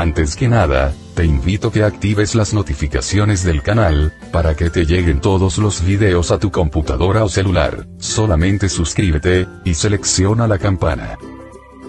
Antes que nada, te invito que actives las notificaciones del canal, para que te lleguen todos los videos a tu computadora o celular. Solamente suscríbete, y selecciona la campana.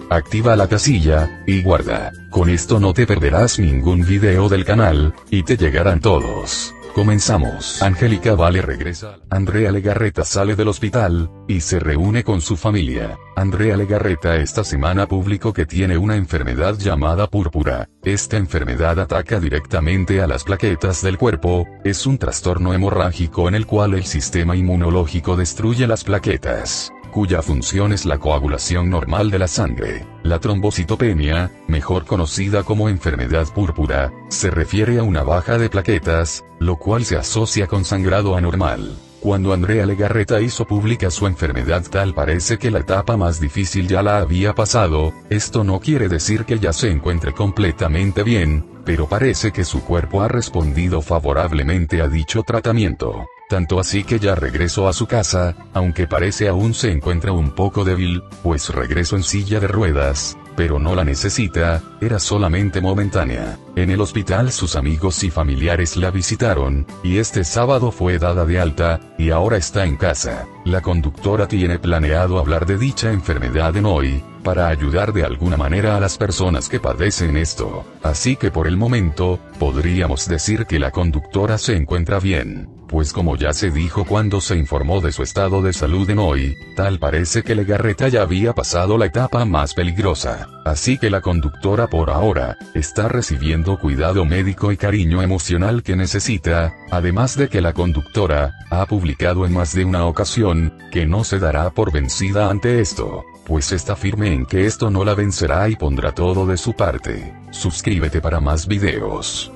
Activa la casilla, y guarda. Con esto no te perderás ningún video del canal, y te llegarán todos. Comenzamos. Angélica Vale regresa. Andrea Legarreta sale del hospital, y se reúne con su familia. Andrea Legarreta esta semana publicó que tiene una enfermedad llamada púrpura. Esta enfermedad ataca directamente a las plaquetas del cuerpo, es un trastorno hemorrágico en el cual el sistema inmunológico destruye las plaquetas cuya función es la coagulación normal de la sangre. La trombocitopenia, mejor conocida como enfermedad púrpura, se refiere a una baja de plaquetas, lo cual se asocia con sangrado anormal. Cuando Andrea Legarreta hizo pública su enfermedad tal parece que la etapa más difícil ya la había pasado, esto no quiere decir que ya se encuentre completamente bien, pero parece que su cuerpo ha respondido favorablemente a dicho tratamiento. Tanto así que ya regresó a su casa, aunque parece aún se encuentra un poco débil, pues regresó en silla de ruedas, pero no la necesita, era solamente momentánea. En el hospital sus amigos y familiares la visitaron, y este sábado fue dada de alta, y ahora está en casa. La conductora tiene planeado hablar de dicha enfermedad en hoy, para ayudar de alguna manera a las personas que padecen esto. Así que por el momento, podríamos decir que la conductora se encuentra bien pues como ya se dijo cuando se informó de su estado de salud en hoy, tal parece que Legarreta ya había pasado la etapa más peligrosa, así que la conductora por ahora, está recibiendo cuidado médico y cariño emocional que necesita, además de que la conductora, ha publicado en más de una ocasión, que no se dará por vencida ante esto, pues está firme en que esto no la vencerá y pondrá todo de su parte. Suscríbete para más videos.